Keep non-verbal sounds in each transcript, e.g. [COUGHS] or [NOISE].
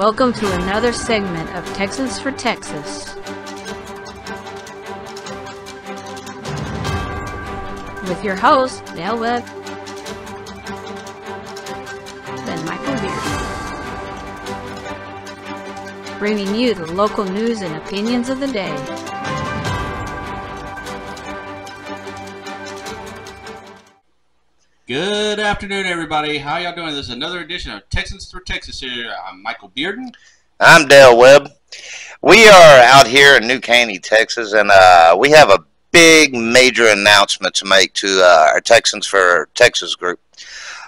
Welcome to another segment of Texans for Texas. With your host, Dale Webb, and Michael Beard. Bringing you the local news and opinions of the day. Good afternoon, everybody. How y'all doing? This is another edition of Texans for Texas here. I'm Michael Bearden. I'm Dale Webb. We are out here in New Caney, Texas, and uh, we have a big major announcement to make to uh, our Texans for Texas group.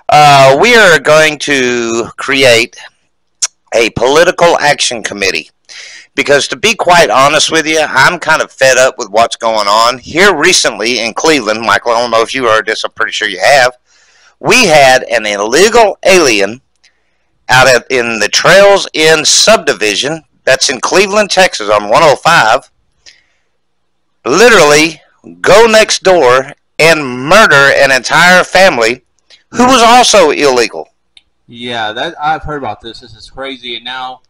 Uh, we are going to create a political action committee because to be quite honest with you, I'm kind of fed up with what's going on here recently in Cleveland. Michael, I don't know if you heard this. I'm pretty sure you have we had an illegal alien out at, in the Trails End subdivision that's in Cleveland, Texas on 105 literally go next door and murder an entire family who was also illegal. Yeah, that I've heard about this. This is crazy. And now,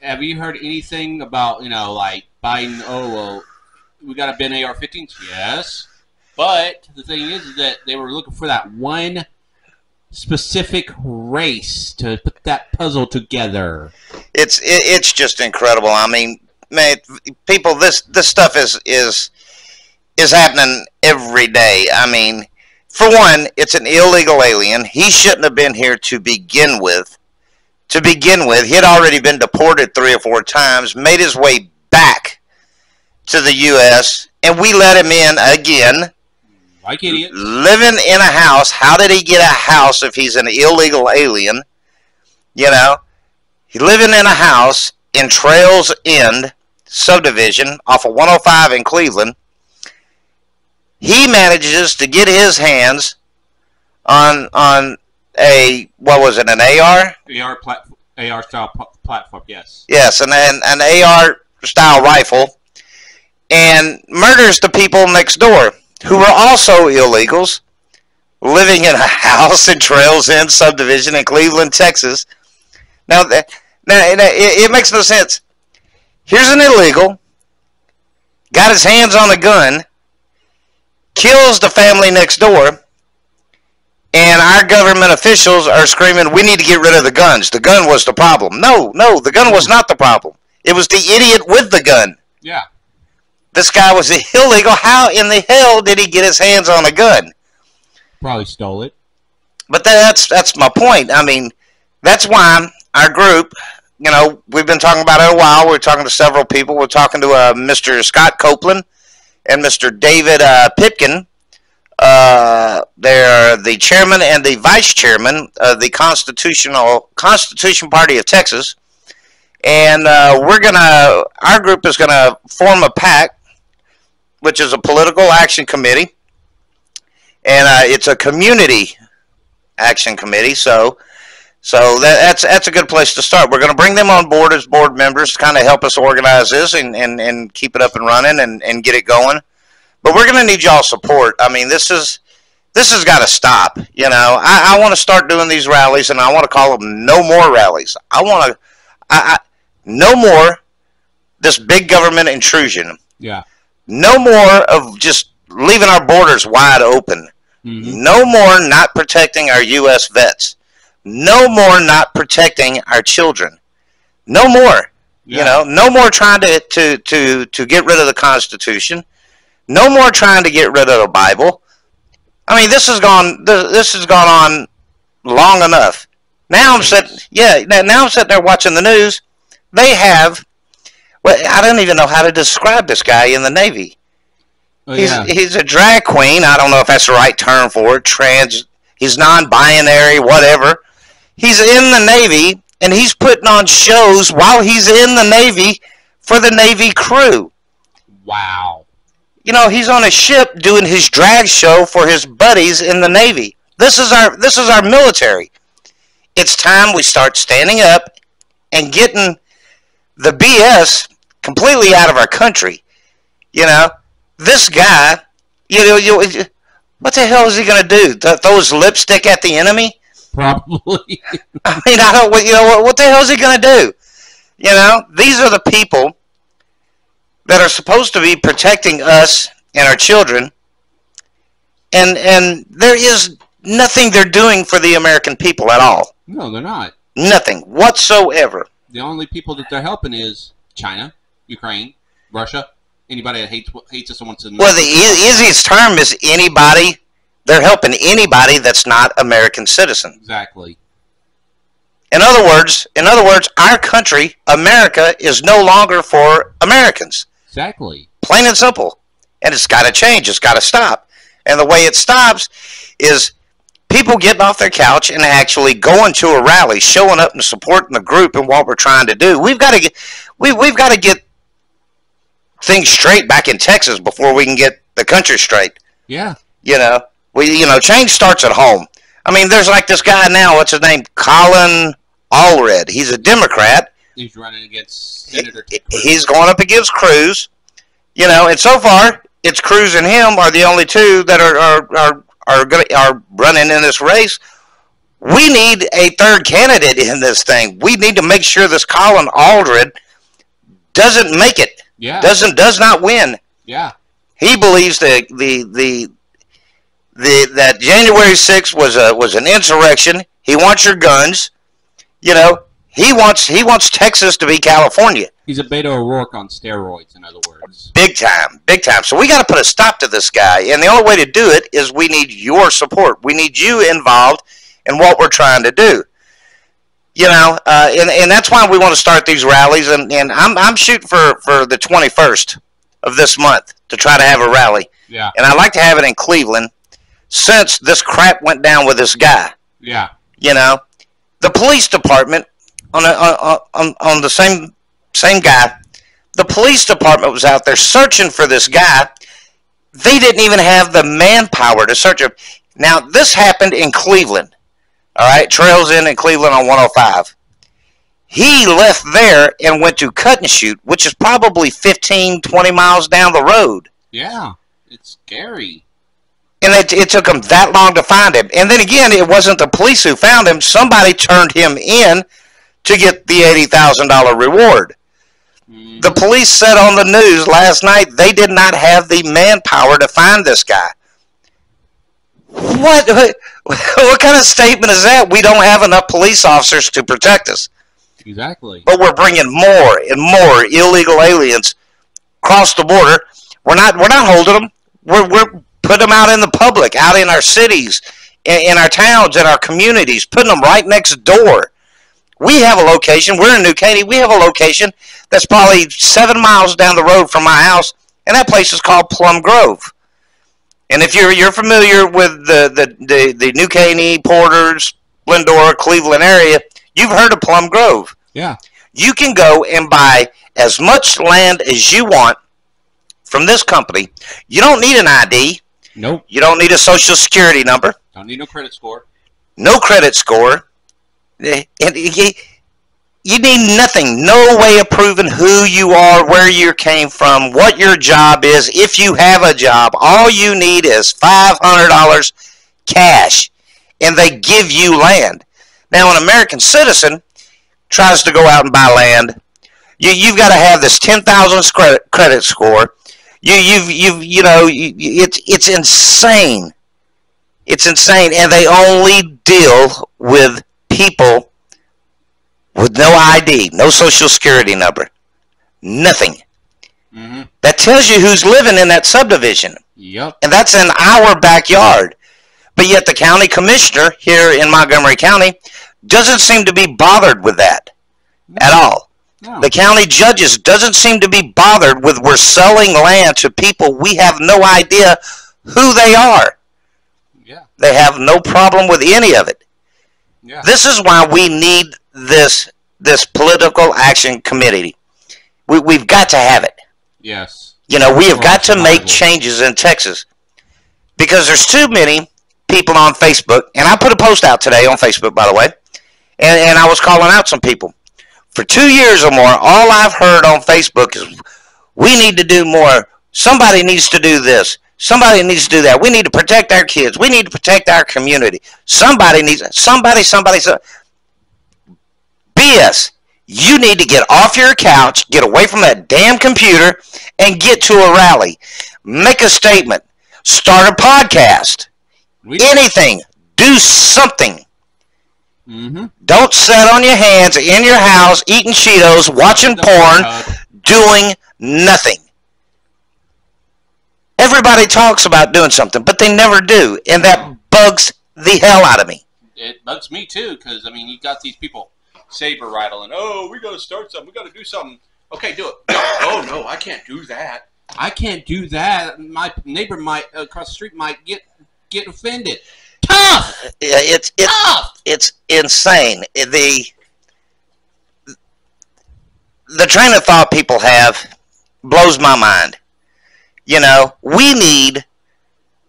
have you heard anything about you know like Biden? Oh well, we got a Ben AR-15s. Yes, but the thing is, is that they were looking for that one specific race to put that puzzle together. It's it, it's just incredible. I mean, man, people, this this stuff is is is happening every day. I mean, for one, it's an illegal alien. He shouldn't have been here to begin with. To begin with, he had already been deported three or four times, made his way back to the U.S., and we let him in again like idiots. Living in a house. How did he get a house if he's an illegal alien? You know, he living in a house in Trails End subdivision off of 105 in Cleveland. He manages to get his hands on on a what was it an AR? AR plat AR style platform, yes. Yes, and an, an AR style rifle, and murders the people next door who were also illegals living in a [LAUGHS] house in Trails End subdivision in Cleveland, Texas. Now, now it, makes no sense. Here's an illegal, got his hands on a gun, kills the family next door, and our government officials are screaming, we need to get rid of the guns. The gun was the problem. No, no, the gun was not the problem. It was the idiot with the gun. Yeah. This guy was illegal. How in the hell did he get his hands on a gun? Probably stole it. But that's that's my point. I mean, that's why our group, you know, we've been talking about it a while. We're talking to several people. We're talking to uh, Mr. Scott Copeland and Mr. David uh, Pipkin. Uh, they're the chairman and the vice chairman of the Constitutional Constitution Party of Texas, and uh, we're gonna. Our group is gonna form a pact which is a political action committee, and uh, it's a community action committee. So, so that, that's that's a good place to start. We're going to bring them on board as board members to kind of help us organize this and, and, and keep it up and running and, and get it going. But we're going to need y'all support. I mean, this is this has got to stop. You know, I, I want to start doing these rallies, and I want to call them no more rallies. I want to, I, I no more this big government intrusion. Yeah. No more of just leaving our borders wide open. Mm-hmm. No more not protecting our U.S. vets. No more not protecting our children. No more. Yeah. You know, no more trying to, to, to, to get rid of the Constitution. No more trying to get rid of the Bible. I mean, this has gone. This has gone on long enough. Now I'm sitting. Yeah. Now I'm sitting there watching the news. They have well, I don't even know how to describe this guy in the Navy. Oh, he's yeah. he's a drag queen. I don't know if that's the right term for it. Trans. He's non-binary, whatever. He's in the Navy and he's putting on shows while he's in the Navy for the Navy crew. Wow. You know, he's on a ship doing his drag show for his buddies in the Navy. This is our this is our military. It's time we start standing up and getting the BS completely out of our country. You know, this guy, you know, you, what the hell is he going to do? Th throw his lipstick at the enemy? Probably. [LAUGHS] I mean, I don't. You know what? What the hell is he going to do? You know, these are the people that are supposed to be protecting us and our children, and and there is nothing they're doing for the American people at all. no, they're not. Nothing whatsoever. The only people that they're helping is China, Ukraine, Russia, anybody that hates hates us and wants to. Well, the e- easiest term is anybody. They're helping anybody that's not American citizen. exactly. In other words, in other words, our country, America, is no longer for Americans. Exactly. Plain and simple. And it's got to change. It's got to stop. And the way it stops is people getting off their couch and actually going to a rally, showing up and supporting the group and what we're trying to do. We've got to get we we've got to get things straight back in Texas before we can get the country straight. Yeah. You know, we you know change starts at home. I mean, there's like this guy now. What's his name? Colin Allred. He's a Democrat. He's running against Senator Cruz. He's going up against Cruz. You know, and so far it's Cruz and him are the only two that are are are are, gonna, are running in this race. We need a third candidate in this thing. We need to make sure this Colin Allred doesn't make it. Yeah. Doesn't does not win. yeah. He believes that the the the that January 6th was a was an insurrection. He wants your guns. You know, he wants he wants Texas to be California. He's a Beto O'Rourke on steroids, in other words. Big time, big time. So we got to put a stop to this guy, and the only way to do it is we need your support. We need you involved in what we're trying to do. You know, uh, and and that's why we want to start these rallies. And, and I'm I'm shooting for for the 21st of this month to try to have a rally, Yeah. and I'd like to have it in Cleveland. Since this crap went down with this guy, Yeah. you know, the police department on a, on, on on the same same guy. The police department was out there searching for this guy. They didn't even have the manpower to search him. Now this happened in Cleveland. All right, Trails End in Cleveland on 105. He left there and went to Cut and Shoot, which is probably 15, 20 miles down the road. Yeah. It's scary. And it, it took them that long to find him. And then again, it wasn't the police who found him. Somebody turned him in to get the $80,000 reward. Mm, The police said on the news last night they did not have the manpower to find this guy. What, what [LAUGHS] what kind of statement is that? We don't have enough police officers to protect us, exactly. but we're bringing more and more illegal aliens across the border. We're not we're not holding them. We're we're putting them out in the public, out in our cities, in, in our towns, in our communities, putting them right next door. We have a location. We're in New Caney. We have a location that's probably seven miles down the road from my house, and that place is called Plum Grove. And if you're you're familiar with the the the, the New Caney, Porters, Splendora, Cleveland area, you've heard of Plum Grove. Yeah. You can go and buy as much land as you want from this company. You don't need an ID. Nope. You don't need a social security number. Don't need no credit score. No credit score. You need nothing. No way of proving who you are, where you came from, what your job is, if you have a job. All you need is $500 cash, and they give you land. Now, an American citizen tries to go out and buy land. You, you've got to have this 10,000 credit, credit score. You, you've, you've, you know, you- it's, it's insane. It's insane, and they only deal with people with no ID, no social security number, nothing. Mm-hmm. That tells you who's living in that subdivision, Yep. and that's in our backyard. But yet, the county commissioner here in Montgomery County doesn't seem to be bothered with that at all. No. The county judges doesn't seem to be bothered with we're selling land to people we have no idea who they are. Yeah. They have no problem with any of it. Yeah. This is why we need this this political action committee. We, we've got to have it. Yes. You know, we have got to make changes in Texas because there's too many people on Facebook, and I put a post out today on Facebook, by the way, and, and I was calling out some people. For two years or more, all I've heard on Facebook is, we need to do more. Somebody needs to do this. Somebody needs to do that. We need to protect our kids. We need to protect our community. Somebody needs somebody somebody so BS. You need to get off your couch, get away from that damn computer and get to a rally. Make a statement. Start a podcast. We, Anything. Do something. mm-hmm. Don't sit on your hands in your house eating Cheetos, watching porn, doing nothing. Everybody talks about doing something, but they never do, and that bugs the hell out of me. It bugs me too, because I mean, you got these people saber rattling. Oh, we got to start something. We got to do something. Okay, do it. No, oh no, I can't do that. I can't do that. My neighbor might uh, across the street might get get offended. Tough, Yeah, It's it's tough. it's insane. The the train of thought people have blows my mind. You know, we need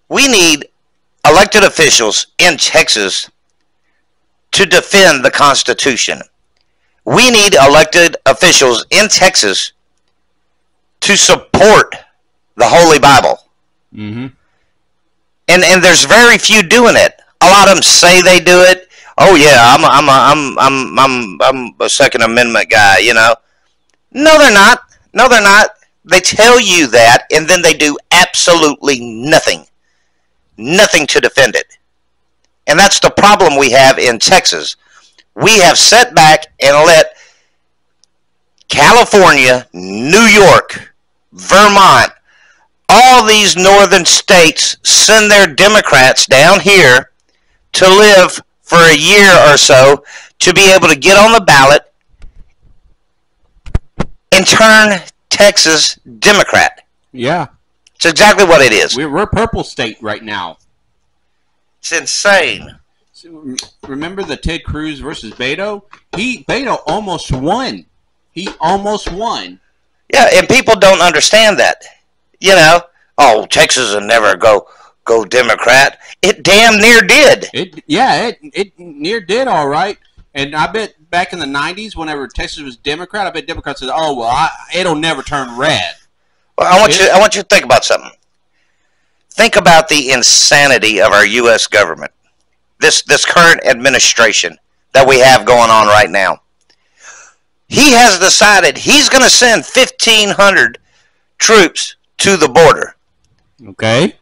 we need elected officials in Texas to defend the Constitution. We need elected officials in Texas to support the Holy Bible. Mm-hmm. and and there's very few doing it. A lot of them say they do it. Oh yeah, I'm a, I'm a, I'm I'm I'm I'm a Second Amendment guy. You know, no, they're not. No, they're not. They tell you that, and then they do absolutely nothing, nothing to defend it. And that's the problem we have in Texas. We have set back and let California, New York, Vermont, all these northern states send their Democrats down here to live for a year or so to be able to get on the ballot and turn Texas Democrat. Yeah, It's exactly what it is. we're, we're purple state right now. It's insane. So, remember the Ted Cruz versus Beto? He Beto almost won. He almost won. Yeah, and people don't understand that. You know, oh, Texas will never go go Democrat. It damn near did. It yeah, it it near did all right. And I bet back in the '90s, whenever Texas was Democrat, I bet Democrats said, "Oh well, I, it'll never turn red." Well, I want you. I want you to think about something. Think about the insanity of our U.S. government. This this current administration that we have going on right now. He has decided he's going to send fifteen hundred troops to the border. Okay.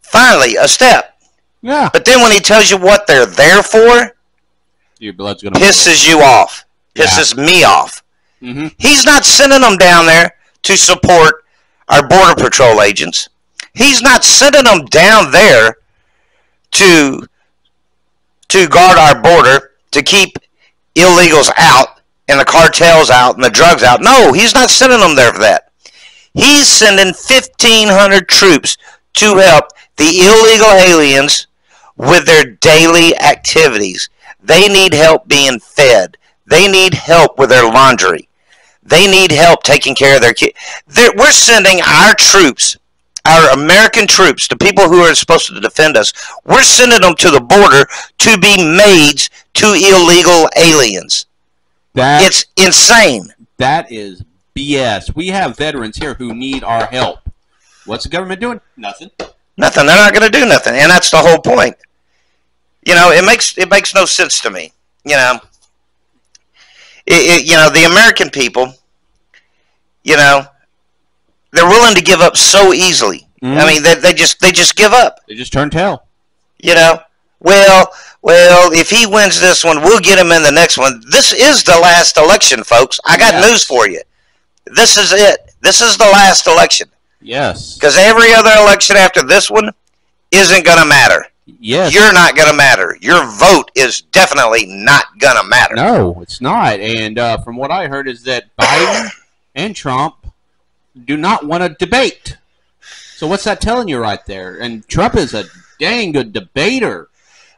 Finally, a step. Yeah. But then when he tells you what they're there for, Your blood's gonna pisses you off. Pisses me off. Mm-hmm. He's not sending them down there to support our border patrol agents. He's not sending them down there to to guard our border to keep illegals out and the cartels out and the drugs out. No, he's not sending them there for that. He's sending 1500 troops to help the illegal aliens with their daily activities. They need help being fed. They need help with their laundry. They need help taking care of their kids. We're sending our troops, our American troops, the people who are supposed to defend us, we're sending them to the border to be maids to illegal aliens. That It's insane. that is BS. We have veterans here who need our help. What's the government doing? Nothing. Nothing. They're not going to do nothing, and that's the whole point. You know, it makes it makes no sense to me. You know, it, it, you know the American people. You know, they're willing to give up so easily. Mhm. I mean, they, they just they just give up. They just turn tail. You know, well, well, if he wins this one, we'll get him in the next one. This is the last election, folks. I got Yes. news for you. This is it. This is the last election Yes. because every other election after this one isn't going to matter. Yes. You're not going to matter. Your vote is definitely not going to matter. No, it's not. And uh, from what I heard is that [COUGHS] Biden and Trump do not want to debate. So what's that telling you right there? And Trump is a dang good debater.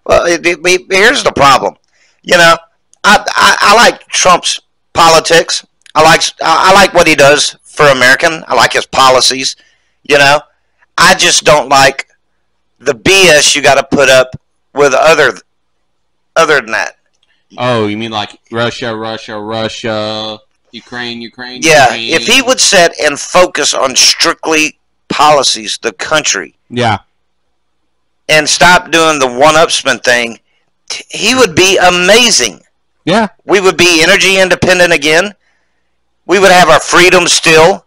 Well, it, it- it- here's the problem. You know, I, I, I like Trump's politics. I like I like what he does for American. I like his policies. You know, I just don't like the BS you got to put up with other other than that. Oh, you mean like Russia, Russia, Russia, Ukraine, Ukraine? Yeah, Ukraine. if he would set and focus on strictly policies the country Yeah. and stop doing the one-upsman thing, he would be amazing. Yeah. We would be energy independent again. We would have our freedom still.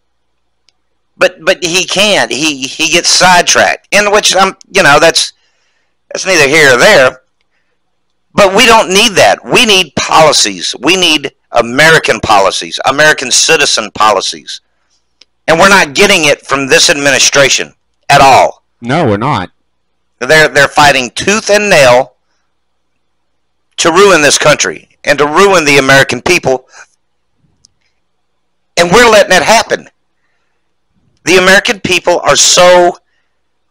But but he can't. He he gets sidetracked. In which I'm you know, that's that's neither here or there. But we don't need that. We need policies. We need American policies, American citizen policies. And we're not getting it from this administration at all. No, we're not. They're they're fighting tooth and nail to ruin this country and to ruin the American people. And we're letting it happen. The American people are so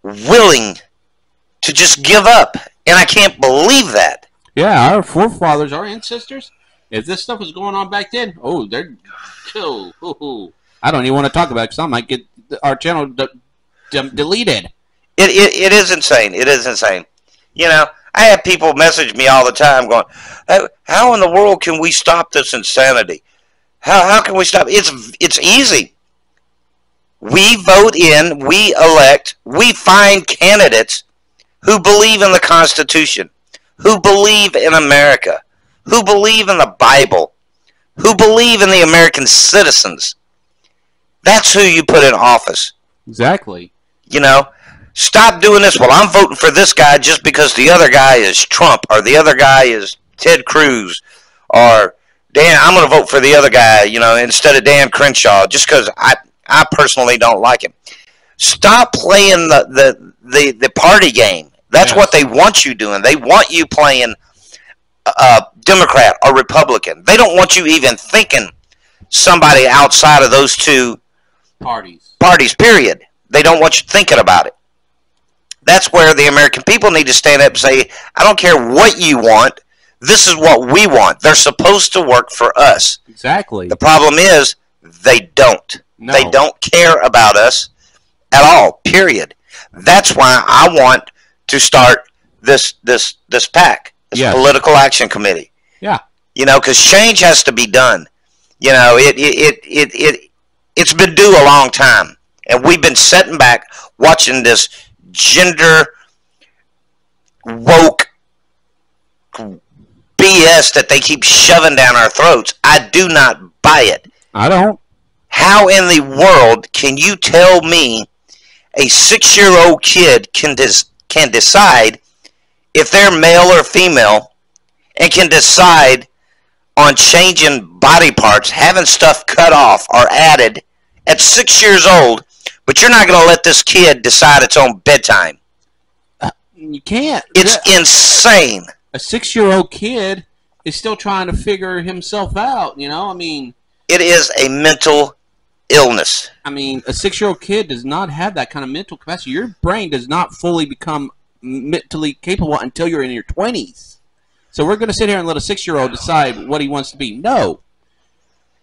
willing to just give up. And I can't believe that. Yeah, our forefathers, our ancestors. If this stuff was going on back then, oh, they're kill. Ooh, I don't even want to talk about it because I might get our channel d- d- deleted. It, it, it is insane. It is insane. You know, I have people message me all the time going, "How- how in the world can we stop this insanity? How, how can we stop? It's, it's easy. We vote in, we elect, we find candidates who believe in the Constitution, who believe in America, who believe in the Bible, who believe in the American citizens. That's who you put in office. Exactly. You know, stop doing this. Well, I'm voting for this guy just because the other guy is Trump or the other guy is Ted Cruz or Dan. I'm going to vote for the other guy. You know, instead of Dan Crenshaw, just because I I personally don't like him. Stop playing the the the, the party game. That's Yes. what they want you doing. They want you playing uh, Democrat or Republican. They don't want you even thinking somebody outside of those two Parties. parties, period. They don't want you thinking about it. That's where the American people need to stand up and say, I don't care what you want. This is what we want. They're supposed to work for us. Exactly. The problem is they don't. No. They don't care about us at all, period. That's why I want to start this this this pack, this Yes. political action committee. Yeah. You know, because change has to be done. You know, it it, it it it it's been due a long time, and we've been sitting back watching this gender woke BS that they keep shoving down our throats. I do not buy it. I don't. How in the world can you tell me a six-year-old kid can dis- can decide if they're male or female, and can decide on changing body parts, having stuff cut off or added at six years old, but you're not going to let this kid decide its own bedtime? You can't. It's Yeah. insane. a six-year-old kid is still trying to figure himself out. You know, I mean, It is a mental illness. I mean, a six-year-old kid does not have that kind of mental capacity. Your brain does not fully become mentally capable until you're in your twenties. So we're going to sit here and let a six-year-old decide what he wants to be. No,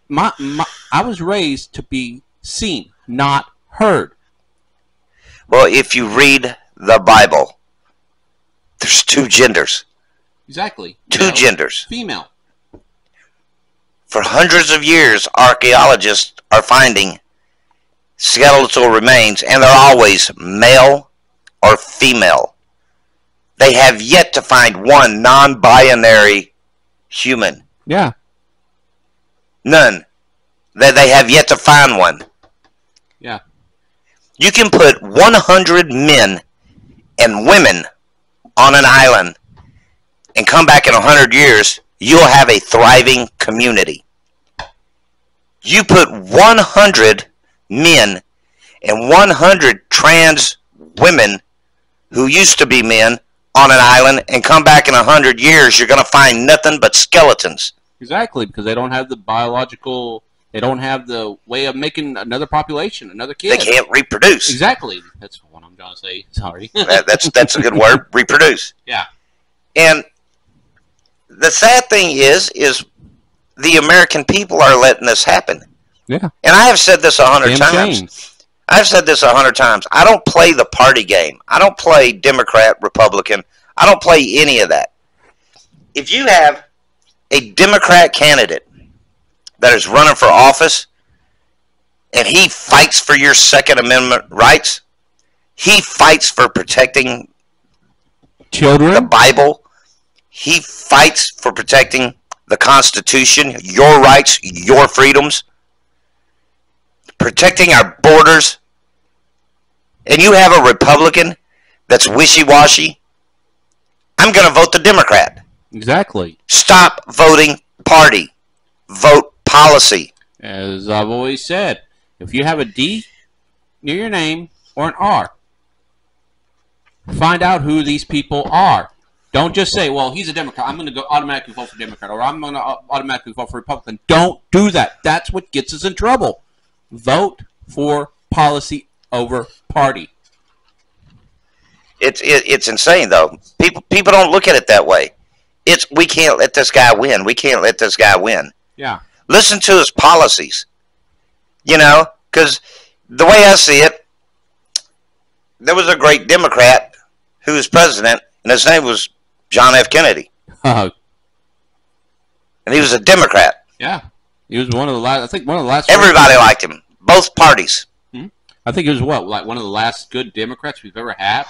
my, my I was raised to be seen, not heard. Well, if you read the Bible, there's two genders. Exactly. Two Male, genders. Female. For hundreds of years, archaeologists are finding skeletal remains, and they're always male or female. They have yet to find one non binary human. Yeah. None. They, they have yet to find one. Yeah. You can put 100 men and women on an island and come back in 100 years, you'll have a thriving community. You put 100 men and 100 trans women who used to be men on an island and come back in 100 years, you're going to find nothing but skeletons. Exactly, because they don't have the biological. They don't have the way of making another population, another kid. They can't reproduce. Exactly. That's what I'm trying to say. Sorry. That, that's that's a good word. [LAUGHS] Reproduce. Yeah. And the sad thing is, is the American people are letting this happen. Yeah. And I have said this a hundred times. shame. I've said this a hundred times. I don't play the party game. I don't play Democrat, Republican. I don't play any of that. If you have a Democrat candidate that is running for office and he fights for your Second Amendment rights, He fights for protecting children, the Bible. He fights for protecting the Constitution, your rights, your freedoms, protecting our borders. And you have a Republican that's wishy washy. I'm going to vote the Democrat. Exactly. Stop voting party. Vote policy. As I've always said, if you have a D near your name or an R, find out who these people are. Don't just say, well, he's a Democrat. I'm going to go automatically vote for Democrat or I'm going to uh, automatically vote for Republican. Don't do that. That's what gets us in trouble. Vote for policy over party. It's it, it's insane though. People people don't look at it that way. It's we can't let this guy win. We can't let this guy win. Yeah. Listen to his policies. You know, because the way I see it, there was a great Democrat who was president, and his name was John F. Kennedy, [LAUGHS] and he was a Democrat. yeah. He was one of the last. I think one of the last. Everybody liked him, both parties. I think he was what, like one of the last good Democrats we've ever had.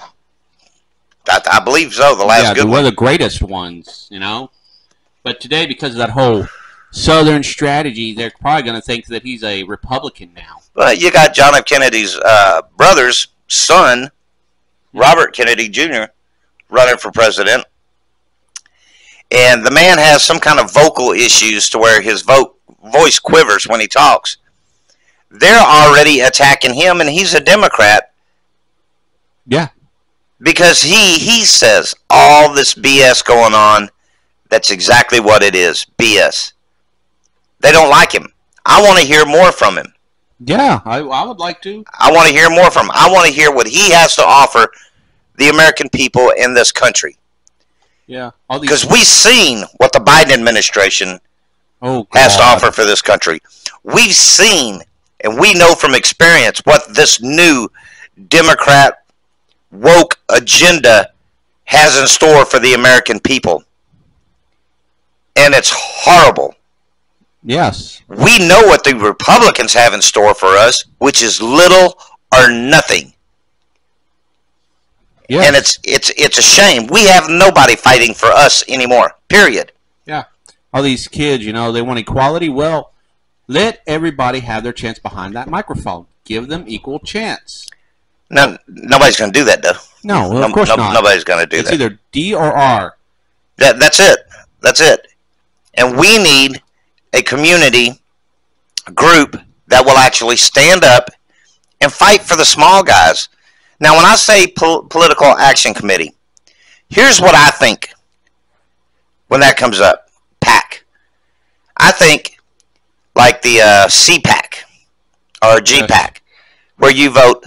I, I believe so. The last yeah, good one one. of the greatest ones, you know. But today, because of that whole Southern strategy, they're probably going to think that he's a Republican now. But you got John F. Kennedy's uh, brother's son, Robert Kennedy Jr., running for president. And the man has some kind of vocal issues to where his vo- voice quivers when he talks. They're already attacking him, and he's a Democrat Yeah, because he he says all this BS going on. That's exactly what it is, BS. They don't like him. I want to hear more from him. yeah, I, I would like to. I want to hear more from him. I want to hear what he has to offer the American people in this country. Yeah, all these. Because we've seen what the Biden administration oh, has to offer for this country. We've seen and we know from experience what this new Democrat woke agenda has in store for the American people. And it's horrible. Yes, We know what the Republicans have in store for us, which is little or nothing. Yes, and it's it's it's a shame we have nobody fighting for us anymore period yeah. All these kids, you know, they want equality. Well, let everybody have their chance behind that microphone. Give them equal chance. no nobody's going to do that though No, well, No- of course no- not. nobody's going to do it's that. It's either D or R. that that's it that's it and we need a community group that will actually stand up and fight for the small guys now when i say pol- political action committee here's what i think when that comes up pac i think like the uh, cpac or gpac where you vote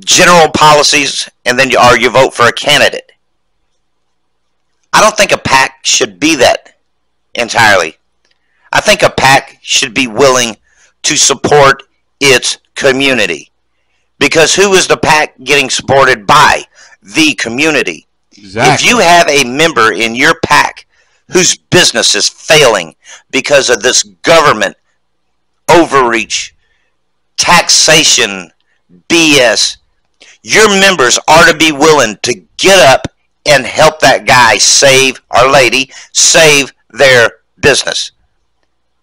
general policies and then you or you vote for a candidate I don't think a PAC should be that entirely. I think a PAC should be willing to support its community. Because who is the pack getting supported by? The community. Exactly. If you have a member in your pack whose business is failing because of this government overreach, taxation, BS, your members are to be willing to get up and help that guy save our lady save their business.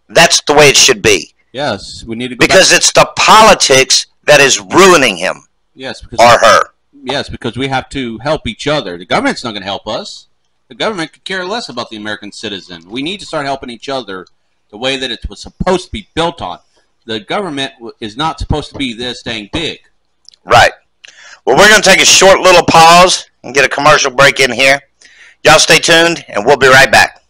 That's the way it should be yes, we need to go because back. it's the politics that is ruining him Yes, because or her. Yes, because we have to help each other. The government's not going to help us. The government could care less about the American citizen. We need to start helping each other the way that it was supposed to be built on. The government is not supposed to be this dang big. Right. Well, we're going to take a short little pause and get a commercial break in here. Y'all stay tuned, and we'll be right back.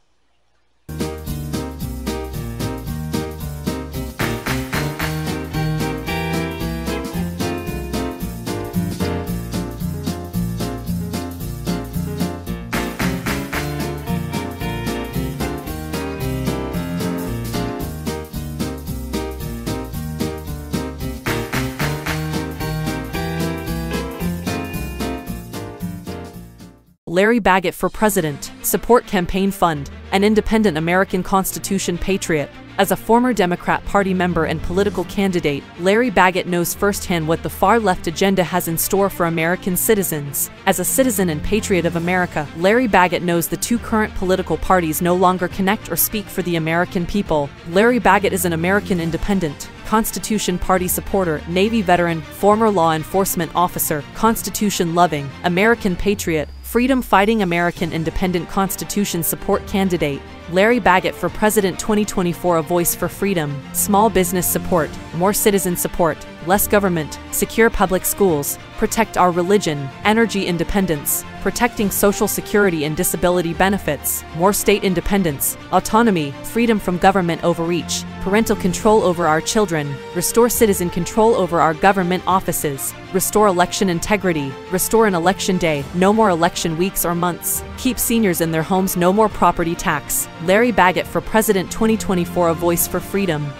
Larry Baggett for President, Support Campaign Fund, an independent American Constitution patriot. As a former Democrat Party member and political candidate, Larry Baggett knows firsthand what the far left agenda has in store for American citizens. As a citizen and patriot of America, Larry Baggett knows the two current political parties no longer connect or speak for the American people. Larry Baggett is an American independent. Constitution Party supporter, Navy veteran, former law enforcement officer, Constitution loving, American patriot, freedom fighting American independent Constitution support candidate. Larry Baggett for President 2024 A Voice for Freedom, Small Business Support, More Citizen Support, Less Government, Secure Public Schools, Protect Our Religion, Energy Independence, Protecting Social Security and Disability Benefits, More State Independence, Autonomy, Freedom from Government Overreach, Parental Control over Our Children, Restore Citizen Control over Our Government Offices, Restore Election Integrity, Restore an Election Day, No More Election Weeks or Months, Keep Seniors in Their Homes No More Property Tax, Larry Baggett for President 2024 A Voice for Freedom.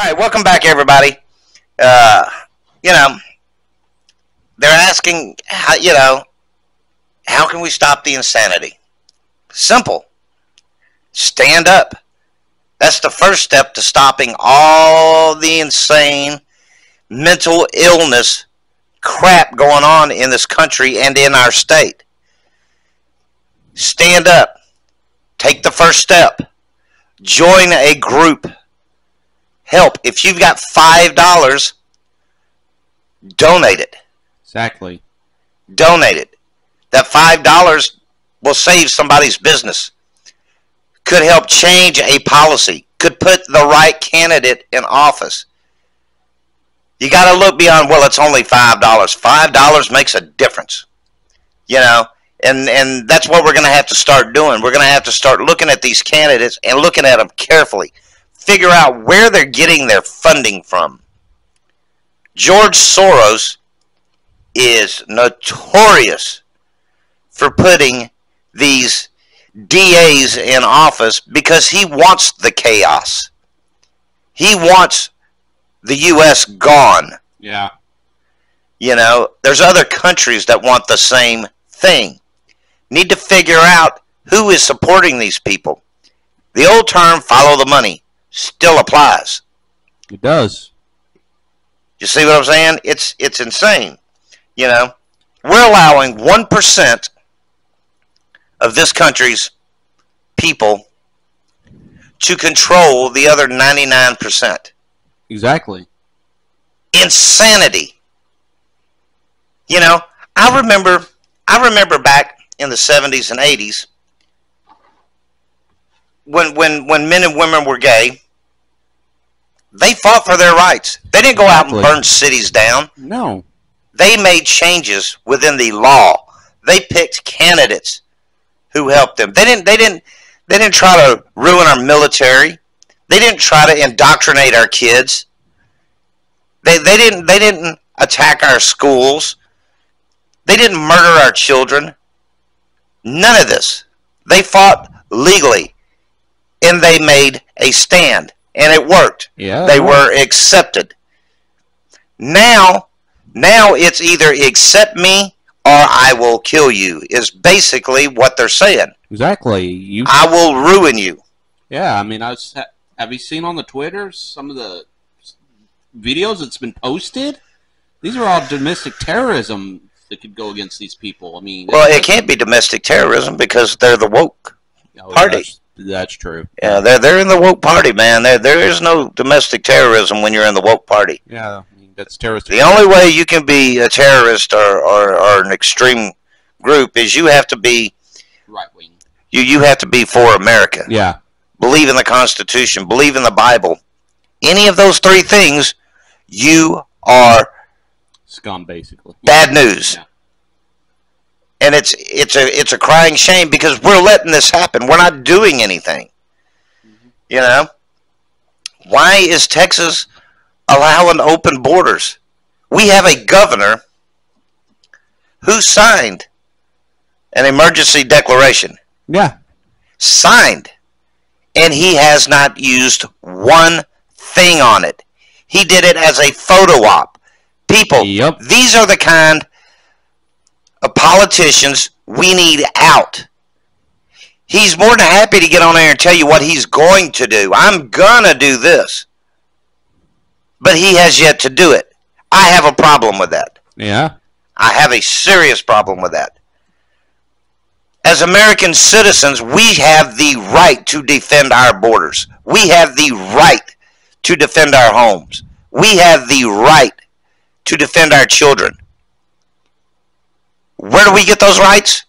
All right, welcome back, everybody. Uh, you know, they're asking, how, you know, how can we stop the insanity? Simple. Stand up. That's the first step to stopping all the insane mental illness crap going on in this country and in our state. Stand up. Take the first step. Join a group help. If you've got five dollars, donate it. Exactly. Donate it. That five dollars will save somebody's business. Could help change a policy. Could put the right candidate in office. You got to look beyond. Well, it's only five dollars. Five dollars makes a difference. You know, and and that's what we're going to have to start doing. We're going to have to start looking at these candidates and looking at them carefully figure out where they're getting their funding from. George Soros is notorious for putting these DAs in office because he wants the chaos. He wants the U.S. gone. Yeah. You know, there's other countries that want the same thing. Need to figure out who is supporting these people. The old term, follow the money still applies. It does. You see what I'm saying? It's it's insane. You know, we're allowing one percent of this country's people to control the other 99 percent. Exactly. Insanity. You know, I remember I remember back in the 70s and 80s when when when men and women were gay, they fought for their rights. They didn't go out and burn cities down. No. They made changes within the law. They picked candidates who helped them. They didn't they didn't they didn't try to ruin our military. They didn't try to indoctrinate our kids. They they didn't they didn't attack our schools. They didn't murder our children. None of this. They fought legally and they made a stand and it worked Yeah. they were accepted. Now, now it's either accept me or I will kill you. Is basically what they're saying. Exactly. You. I will ruin you. Yeah. I mean, I was. Have you seen on the Twitter some of the videos that's been posted? These are all domestic terrorism that could go against these people. I mean, Well, it can't be domestic terrorism because they're the woke. Oh, party. That's, that's true. Yeah, they're they're in the woke party, man. There there is no domestic terrorism when you're in the woke party. Yeah. I mean, that's terrorist. The only way you can be a terrorist or, or, or an extreme group is you have to be right wing. you you have to be for America. Yeah. believe in the Constitution, believe in the Bible, any of those three things, you are Scum, basically. bad news. Yeah. And it's it's a it's a crying shame because we're letting this happen. We're not doing anything. You know? Why is Texas allowing open borders? We have a governor who signed an emergency declaration. Yeah. signed and he has not used one thing on it. He did it as a photo op. people. Yep. These are the kind of politicians we need out. He's more than happy to get on there and tell you what he's going to do. I'm gonna do this. But he has yet to do it. I have a problem with that. Yeah. I have a serious problem with that. As American citizens, we have the right to defend our borders. We have the right to defend our homes. We have the right to defend our children. Where do we get those rights?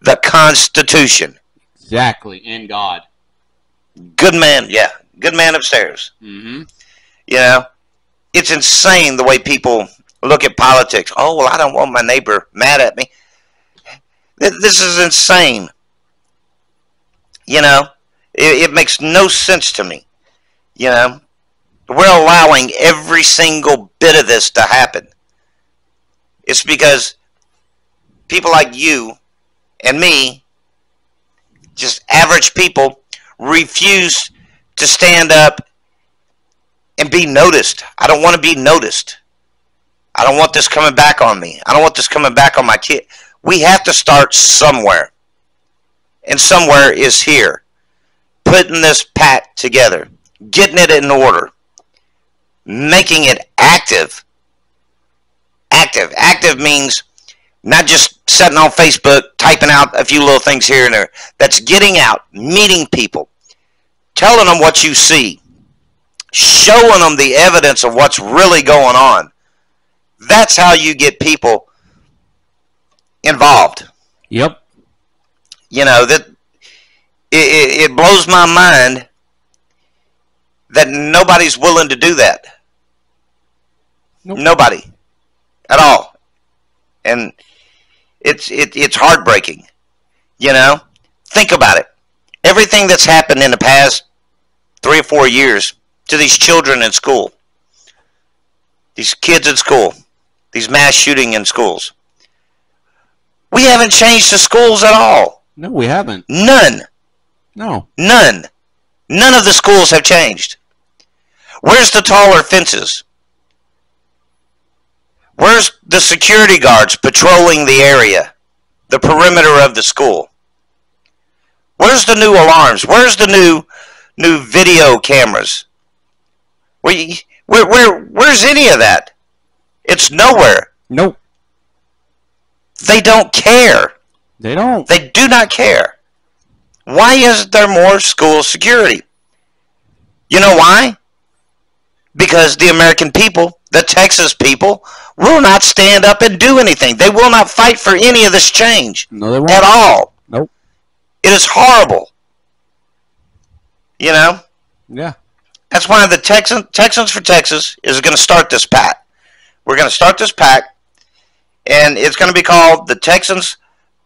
The Constitution. Exactly. In God. Good man, yeah. Good man upstairs. Mm-hmm. You know, it's insane the way people look at politics. Oh, well, I don't want my neighbor mad at me. This is insane. You know, it, it makes no sense to me. You know, we're allowing every single bit of this to happen. It's because people like you and me, just average people, refuse to stand up and be noticed. I don't want to be noticed. I don't want this coming back on me. I don't want this coming back on my kid. We have to start somewhere. And somewhere is here. Putting this PAC together, getting it in order, making it active. Active. Active means not just sitting on Facebook, typing out a few little things here and there. That's getting out, meeting people, telling them what you see, showing them the evidence of what's really going on. That's how you get people involved. Yep. You know that it, it, it blows my mind that nobody's willing to do that. Nope. Nobody at all, and it's it, it's heartbreaking. You know, think about it. Everything that's happened in the past three or four years to these children in school, these kids in school, these mass shooting in schools. We haven't changed the schools at all. No, we haven't. None. No. None. None of the schools have changed. Where's the taller fences? Where's the security guards patrolling the area, the perimeter of the school? Where's the new alarms? Where's the new new video cameras? Where, where, where where's any of that? It's nowhere. Nope. They don't care. They don't. They do not care. Why isn't there more school security? You know why? Because the American people, the Texas people, will not stand up and do anything. They will not fight for any of this change No, they won't. at all. Nope. It is horrible. You know? Yeah. That's why the Texan, Texans for Texas is going to start this PAC. We're going to start this PAC, and it's going to be called the Texans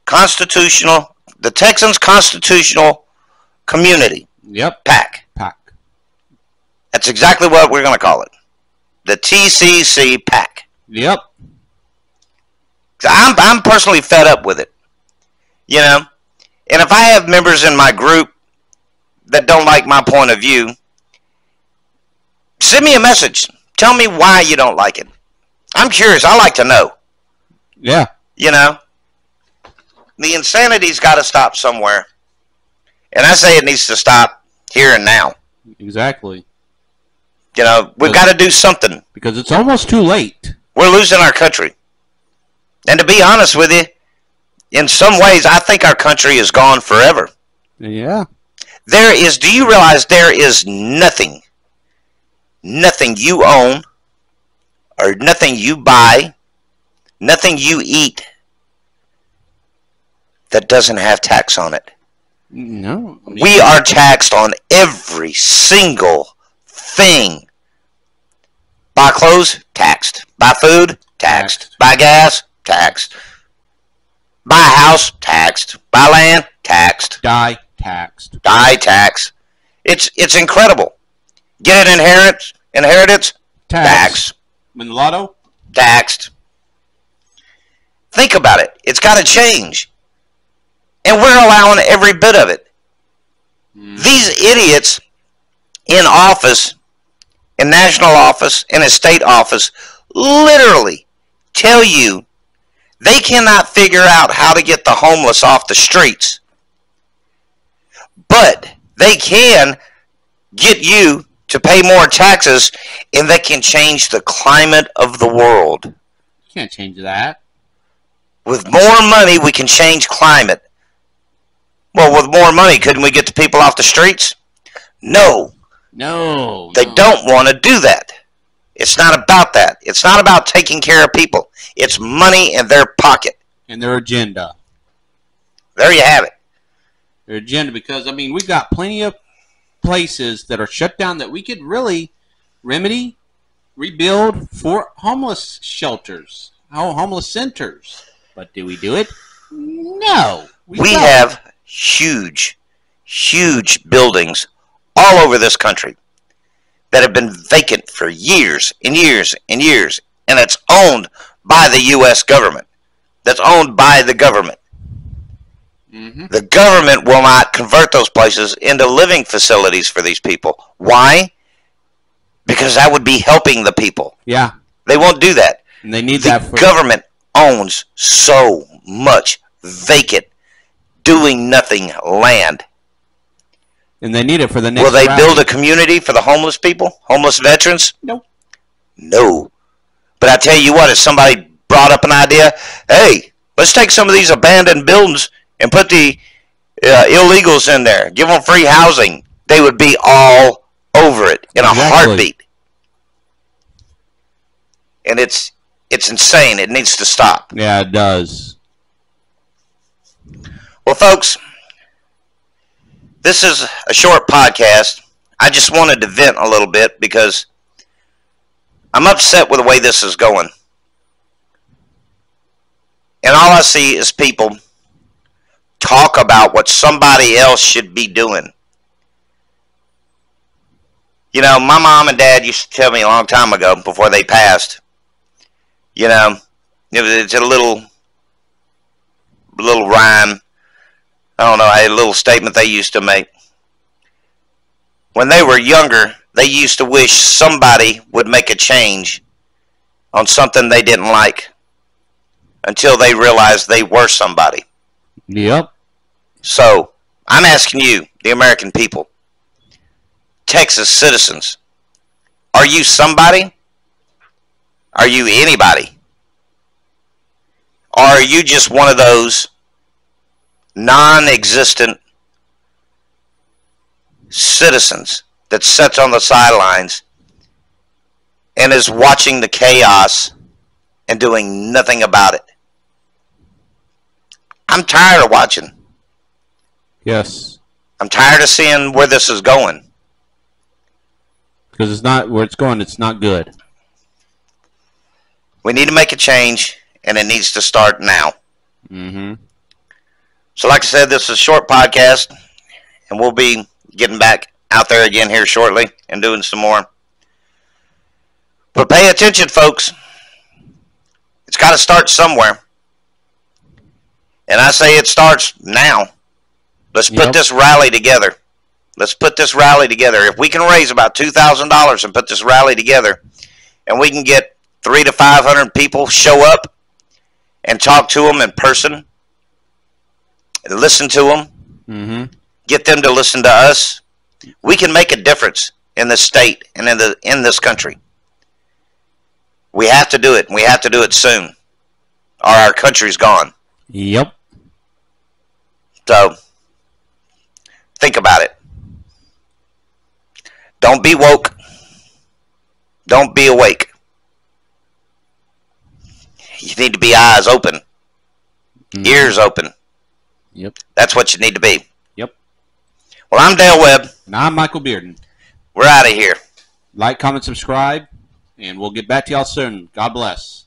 Constitutional, the Texans Constitutional Community Yep. PAC. PAC. That's exactly what we're going to call it. The TCC PAC. Yep. I'm, I'm personally fed up with it. You know? And if I have members in my group that don't like my point of view, send me a message. Tell me why you don't like it. I'm curious. I like to know. Yeah. You know? The insanity's got to stop somewhere. And I say it needs to stop here and now. Exactly. You know, we've got to do something. Because it's almost too late. We're losing our country. And to be honest with you, in some ways, I think our country is gone forever. Yeah. There is, do you realize there is nothing, nothing you own, or nothing you buy, nothing you eat that doesn't have tax on it? No. We are taxed on every single thing. Buy clothes, taxed. Buy food, taxed. Taxed. Buy gas, taxed. Buy a house, taxed. Buy land, taxed. die taxed. Die tax. It's it's incredible. Get an inheritance, inheritance, tax. Win the lotto? taxed. Think about it. It's got to change. And we're allowing every bit of it. Hmm. These idiots in office, in national office, in a state office, literally tell you they cannot figure out how to get the homeless off the streets. But they can get you to pay more taxes and they can change the climate of the world. You can't change that. With more money, we can change climate. Well, with more money, couldn't we get the people off the streets? No, No. they no. don't want to do that. It's not about that. It's not about taking care of people. It's money in their pocket. And their agenda. There you have it. Their agenda because I mean we've got plenty of places that are shut down that we could really remedy, rebuild for homeless shelters, ho- homeless centers. But do we do it? No. We don't. have huge, huge buildings all over this country that have been vacant for years and years and years, and it's owned by the U.S. government. That's owned by the government. Mhm. The government will not convert those places into living facilities for these people. Why? Because that would be helping the people. Yeah. They won't do that. And they need The that for government owns so much vacant, doing nothing land. And they need it for the next Will they rally. build a community for the homeless people, homeless veterans? Nope. No. But I tell you what, if somebody brought up an idea, hey, let's take some of these abandoned buildings and put the uh, illegals in there, give them free housing, they would be all over it in a Exactly. heartbeat. And it's it's insane. It needs to stop. Yeah, it does. Well, folks, this is a short podcast. I just wanted to vent a little bit because I'm upset with the way this is going. And all I see is people talk about what somebody else should be doing. You know, my mom and dad used to tell me a long time ago before they passed, you know, it was, it's a little little rhyme I don't know, a little statement they used to make. When they were younger, they used to wish somebody would make a change on something they didn't like until they realized they were somebody. Yep. So, I'm asking you, the American people, Texas citizens, are you somebody? Are you anybody? Or are you just one of those non existent citizens that sits on the sidelines and is watching the chaos and doing nothing about it? I'm tired of watching. Yes. I'm tired of seeing where this is going. Because it's not where it's going. It's not good. We need to make a change, and it needs to start now. Mm-hmm. So, like I said, this is a short podcast, and we'll be getting back out there again here shortly and doing some more. But pay attention, folks. It's got to start somewhere. And I say it starts now. Let's put this rally together. Let's put this rally together. If we can raise about $2,000 and put this rally together, and we can get three to 500 people show up and talk to them in person, listen to them, Mm-hmm. get them to listen to us, we can make a difference in this state and in the in this country. We have to do it, and we have to do it soon, or our country's gone. Yep. So think about it. Don't be woke. Don't be awake. You need to be eyes open, Mhm. ears open. Yep. That's what you need to be. Yep. Well, I'm Dale Webb. And I'm Michael Bearden. We're out of here. Like, comment, subscribe, and we'll get back to y'all soon. God bless.